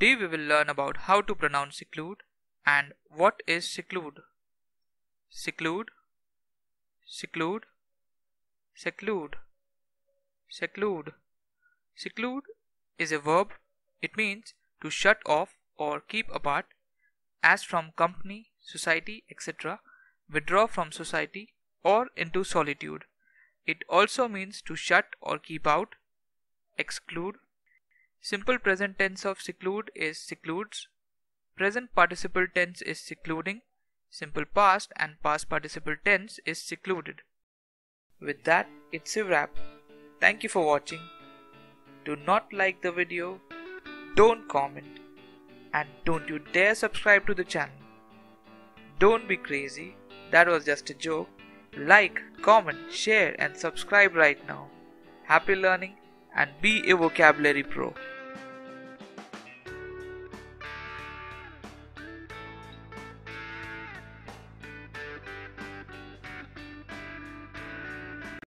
we will learn about how to pronounce seclude and what is seclude. Seclude, seclude, seclude, seclude. Seclude is a verb. It means to shut off or keep apart as from company, society, etc. Withdraw from society or into solitude. It also means to shut or keep out, exclude. Simple present tense of seclude is secludes. Present participle tense is secluding. Simple past and past participle tense is secluded. With that, it's a wrap. Thank you for watching. Do not like the video, don't comment, and don't you dare subscribe to the channel. Don't be crazy, that was just a joke. Like, comment, share, and subscribe right now. Happy learning and be a vocabulary pro.